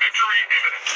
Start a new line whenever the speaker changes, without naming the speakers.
Victory imminent.